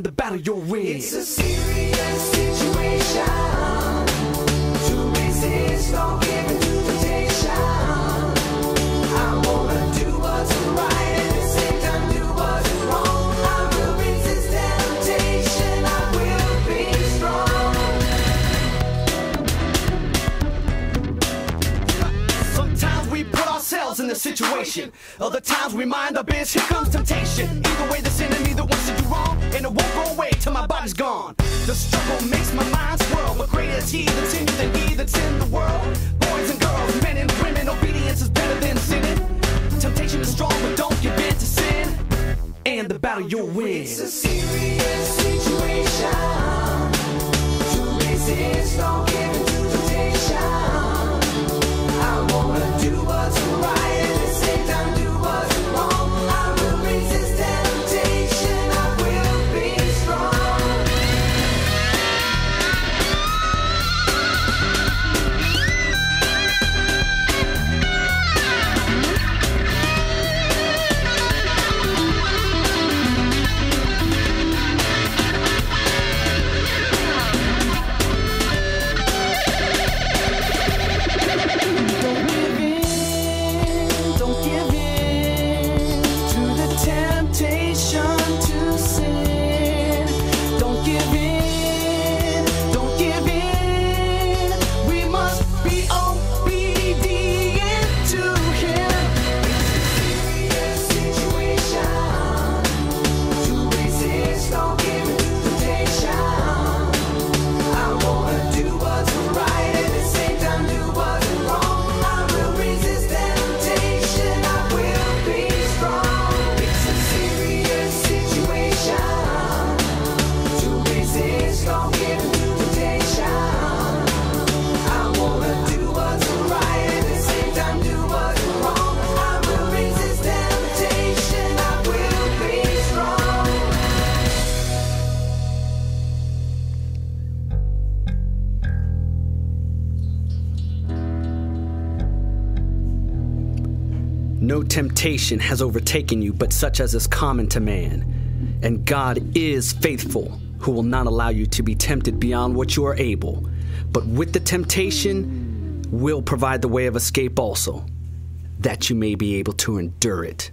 battle you'll win. It's a serious situation. To resist, don't give in to temptation. I wanna do what's right at the same time do what's wrong. I will resist temptation. I will be strong. Sometimes we put ourselves in the situation. Other times we mind our biz. Here comes temptation. Either way, the The struggle makes my mind swirl. But greater is He that's in you than He that's in the world. Boys and girls, men and women, obedience is better than sinning. Temptation is strong, but don't give in to sin. And the battle you'll win. It's a serious situation. To resist, don't give No temptation has overtaken you but such as is common to man. And God is faithful, who will not allow you to be tempted beyond what you are able, but with the temptation will provide the way of escape also, that you may be able to endure it.